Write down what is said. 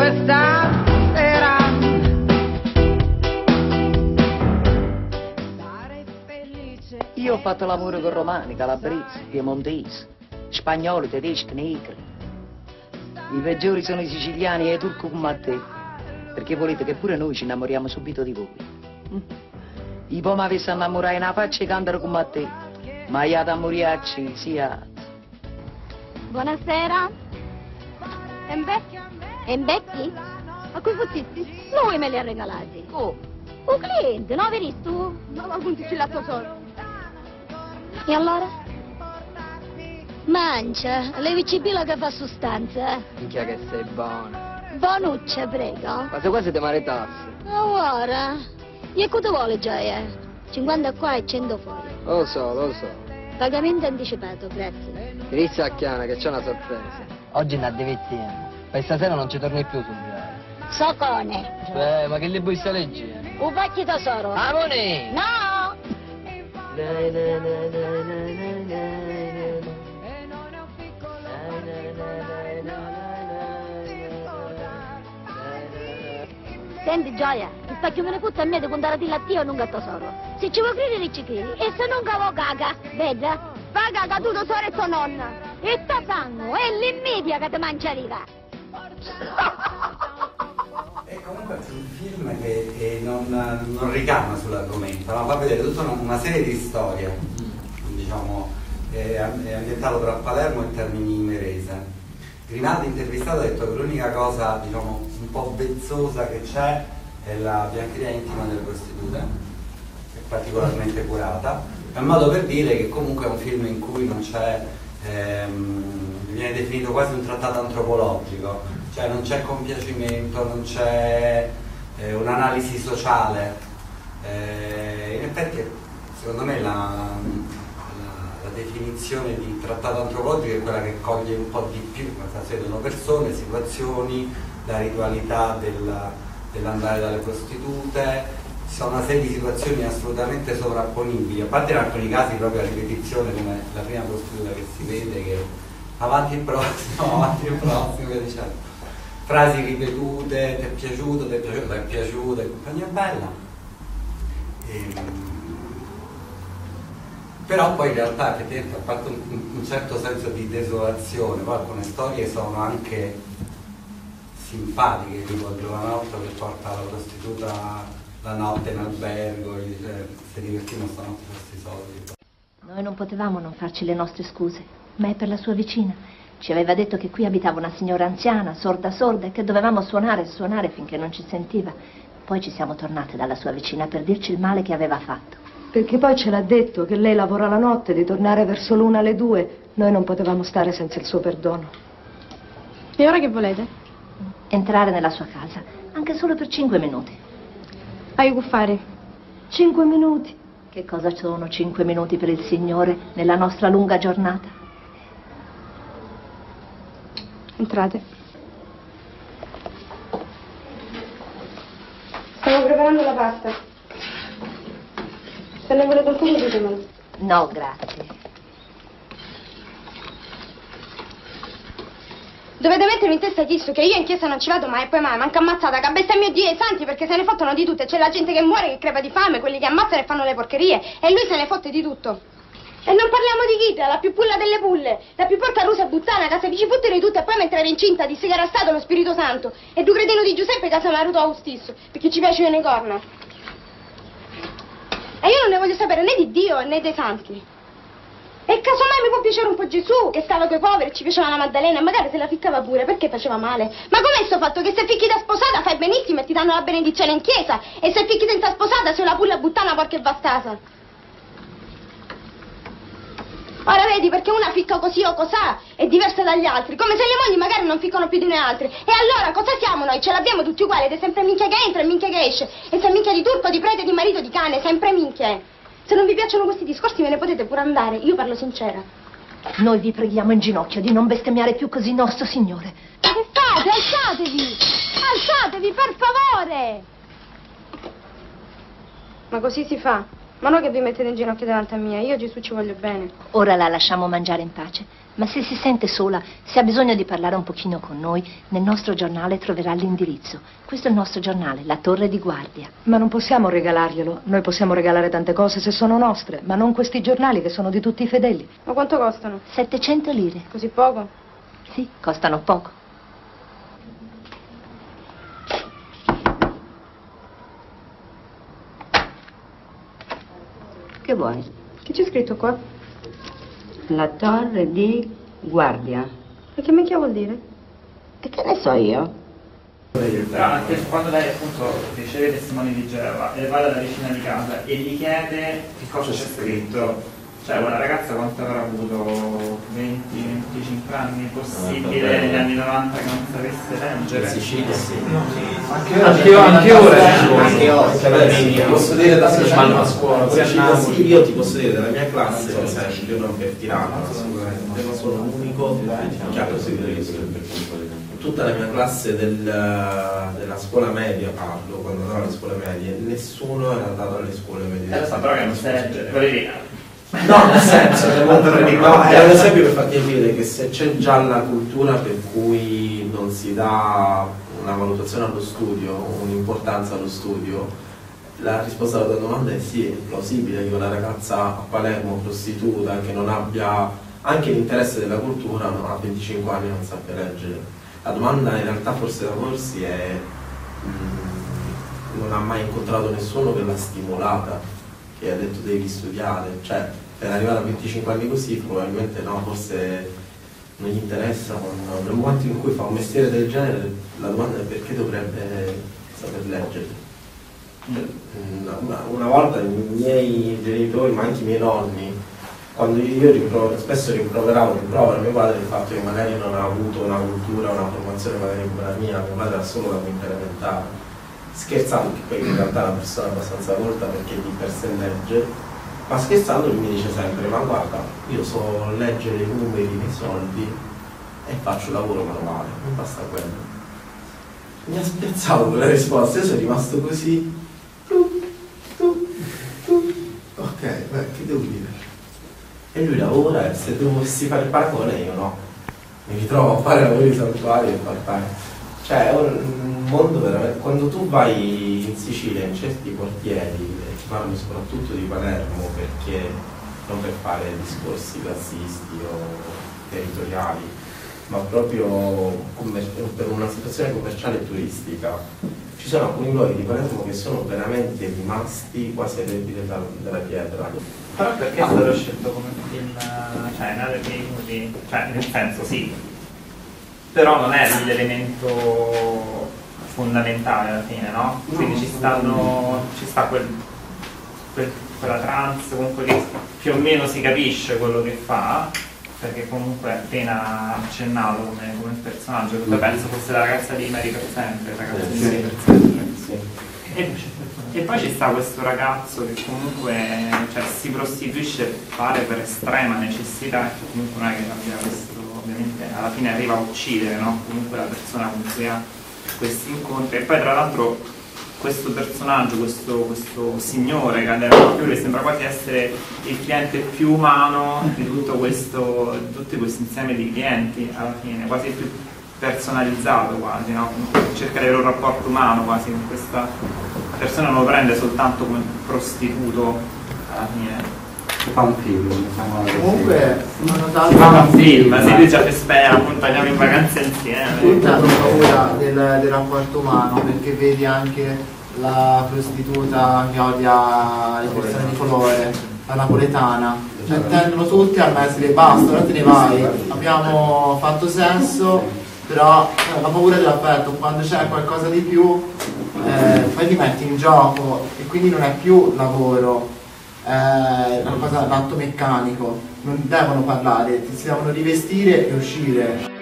questa sera. Io ho fatto lavoro con romani, calabresi, piemontesi, spagnoli, tedeschi, negri. I peggiori sono i siciliani e i turchi come te. Perché volete che pure noi ci innamoriamo subito di voi. I poi mi avessi innamorato in una faccia e cantano come te. Ma io da moriarci sia. Buonasera. Embecchi? Embecchi? Ma quei fuzzisti? Lui me li ha regalati. Oh, Un cliente, no, vedi tu? ma appunto ci lato solo. E allora? Mancia, levi cibilla che fa sostanza. Minchia che sei buona. Bonuccia, prego. Quasi quasi ti maritasse. Ora, e quanto vuole gioia? 50 qua e 100 fuori. Lo so, lo so. Pagamento anticipato, grazie. Inizia a chiana che c'è una sorpresa. Oggi ne addivettiamo. Per stasera non ci torni più sul viaggio. Socone. Eh, ma che libro stai leggendo? Un vecchio tesoro. Amone! No! Senti Gioia, il specchio me ne putta a me di contare di lattio non gatto tesoro. Se ci vuoi credere, ci credi. E se non cavo caga, vedi? Va caga tu, tesoro e tua nonna. E ta fango, è l'immedia che ti mangiariva. E comunque è un film che eh, non, non ricama sull'argomento, no? fa vedere tutta una, una serie di storie, diciamo, è, è ambientato tra Palermo e Termini Imerese. Grinaldi intervistato ha detto che l'unica cosa diciamo, un po' vezzosa che c'è è la biancheria intima delle prostitute, che è particolarmente curata. È un modo per dire che comunque è un film in cui non c'è, ehm, viene definito quasi un trattato antropologico, cioè non c'è compiacimento, non c'è eh, un'analisi sociale. Eh, in effetti secondo me la, la- la definizione di trattato antropologico è quella che coglie un po' di più, nel senso sono persone, situazioni, la ritualità della- dell'andare dalle prostitute, sono una serie di situazioni assolutamente sovrapponibili, a parte in alcuni casi proprio a ripetizione come la prima prostituta che si vede che avanti il prossimo, avanti il prossimo, dicendo. Frasi ripetute, ti è piaciuto, ti è piaciuto, ti è piaciuto, e compagnia bella. Ehm, però poi in realtà effettivamente ha fatto un, un certo senso di desolazione, poi alcune storie sono anche simpatiche, tipo il giovanotto che porta la prostituta la notte in albergo, gli dice se divertimo stanotte questi soldi. Noi non potevamo non farci le nostre scuse, ma è per la sua vicina. Ci aveva detto che qui abitava una signora anziana, sorda sorda, e che dovevamo suonare e suonare finché non ci sentiva. Poi ci siamo tornate dalla sua vicina per dirci il male che aveva fatto. Perché poi ce l'ha detto che lei lavora la notte, di tornare verso l'una alle due. Noi non potevamo stare senza il suo perdono. E ora che volete? Entrare nella sua casa, anche solo per cinque minuti. Hai che fare? Cinque minuti. Che cosa sono cinque minuti per il Signore nella nostra lunga giornata? Entrate. Stavo preparando la pasta. Se ne volete un po' ditemelo. No, grazie. Dovete mettermi in testa Chisso che io in chiesa non ci vado mai e poi mai, manca ammazzata, che bestemmio Dio e i santi perché se ne fottono di tutte. C'è la gente che muore, che crepa di fame, quelli che ammazzano e fanno le porcherie. E lui se ne fotte di tutto. E non parliamo di Ghita, la più pulla delle pulle, la più porca rusa buttana, fotte di tutte e poi mentre era incinta disse che era stato lo Spirito Santo. E tu cretino di Giuseppe l'ha avuto a stesso, perché ci piacevano le corna. E io non ne voglio sapere né di Dio né dei santi. E casomai mi può piacere un po' Gesù, che stava coi poveri, ci piaceva la Maddalena, e magari se la ficcava pure, perché faceva male. Ma com'è sto fatto che se ficchi da sposata fai benissimo e ti danno la benedizione in chiesa, e se ficchi senza sposata sei una pulla buttana porca e bastasa. Ora vedi, perché una ficca così o cos'ha è diversa dagli altri, come se le mogli magari non ficcano più di noi altri. E allora cosa siamo noi? Ce l'abbiamo tutti uguali ed è sempre minchia che entra e minchia che esce. E se minchia di turco, di prete, di marito, di cane, sempre minchia. Se non vi piacciono questi discorsi me ne potete pure andare, io parlo sincera. Noi vi preghiamo in ginocchio di non bestemmiare più così nostro Signore. Ma che fate? Alzatevi! Alzatevi, per favore! Ma così si fa? Ma noi che vi mettete in ginocchio davanti a me, io Gesù ci voglio bene. Ora la lasciamo mangiare in pace, ma se si sente sola, se ha bisogno di parlare un pochino con noi, nel nostro giornale troverà l'indirizzo. Questo è il nostro giornale, la Torre di Guardia. Ma non possiamo regalarglielo. Noi possiamo regalare tante cose se sono nostre, ma non questi giornali che sono di tutti i fedeli. Ma quanto costano? 700 lire. Così poco? Sì, costano poco. Che vuoi? Che c'è scritto qua? La torre di guardia. E che minchia vuol dire? E che ne so io? Però anche quando lei appunto riceve testimoni di Geova e va dalla vicina di casa e gli chiede che cosa c'è scritto, cioè quella ragazza quanto avrà avuto 20-25 anni, possibile negli anni 90 che non sapesse leggere? Sicilia sì. Anche ora, anche ora. Anche oggi, ti posso dire da a scuola, sì, io ti posso dire della mia classe, per esempio, non per assolutamente, non sono l'unico che ha proseguito gli studi. Tutta la mia classe del, della scuola media parlo, quando andavo alle scuole medie, nessuno era andato alle scuole medie. Eh, però che non sai leggere. No, nel senso, no, è un esempio per farti capire che se c'è già la cultura per cui non si dà una valutazione allo studio, un'importanza allo studio, la risposta alla tua domanda è sì, è plausibile che una ragazza a Palermo prostituta che non abbia anche l'interesse della cultura a 25 anni non sappia leggere. La domanda in realtà forse da porsi è mh, non ha mai incontrato nessuno che l'ha stimolata, che ha detto devi studiare, cioè per arrivare a 25 anni così probabilmente no, forse non gli interessa, non, nel momento in cui fa un mestiere del genere la domanda è perché dovrebbe saper leggere. Una, una- una volta i miei genitori, ma anche i miei nonni, quando io rimpro- spesso rimproveravo, rimprovero mio padre il fatto che magari non ha avuto una cultura, una formazione magari come la mia, mio padre ha solo la elementare, scherzando, che poi in realtà è una persona abbastanza colta perché di per sé legge, ma scherzando lui mi dice sempre, ma guarda, io so leggere i numeri dei soldi e faccio lavoro manuale, non basta quello. Mi ha spiazzato quella risposta, io sono rimasto così. Tu, tu, tu. Ok, beh, che devo dire? E lui lavora e se dovessi fare il paragone io no. Mi ritrovo a fare lavori saltuari e part-time. Cioè un mondo veramente. Quando tu vai in Sicilia in certi quartieri, e parlo soprattutto di Palermo perché non per fare discorsi classisti o territoriali, ma proprio per una situazione commerciale e turistica, ci sono alcuni luoghi di Palermo che sono veramente rimasti quasi ai tempi della, della pietra. Però perché è stato scelto come film, cioè dei nudi, cioè nel senso sì, però non è l'elemento fondamentale alla fine, no? Quindi ci stanno, ci sta quel, quel- quella trance comunque che più o meno si capisce quello che fa, perché comunque è appena accennato come, come personaggio, che penso fosse la ragazza di Mary per sempre, la ragazza di Mary per sempre. E, e poi ci sta questo ragazzo che comunque cioè, si prostituisce pare per estrema necessità e che comunque non è che abbia questo, ovviamente alla fine arriva a uccidere no? comunque la persona con cui ha questi incontri e poi tra l'altro questo personaggio, questo, questo signore che sembra quasi essere il cliente più umano di tutto questo, di tutti questi insieme di clienti alla fine, quasi più personalizzato quasi, no? cercare un rapporto umano quasi con questa persona non lo prende soltanto come prostituto alla fine. Fa un film, diciamo. Comunque, Si fa un film, si dice che spera, appunto andiamo in vacanza insieme. Tutti hanno paura del, del rapporto umano perché vedi anche la prostituta che odia le persone di colore, la napoletana. Cioè, tendono tutti al mese basta, ora te ne vai. Abbiamo fatto sesso, però eh, la paura dell'affetto, quando c'è qualcosa di più, eh, poi ti metti in gioco e quindi non è più lavoro, è una cosa l'atto meccanico, non devono parlare, si devono rivestire e uscire.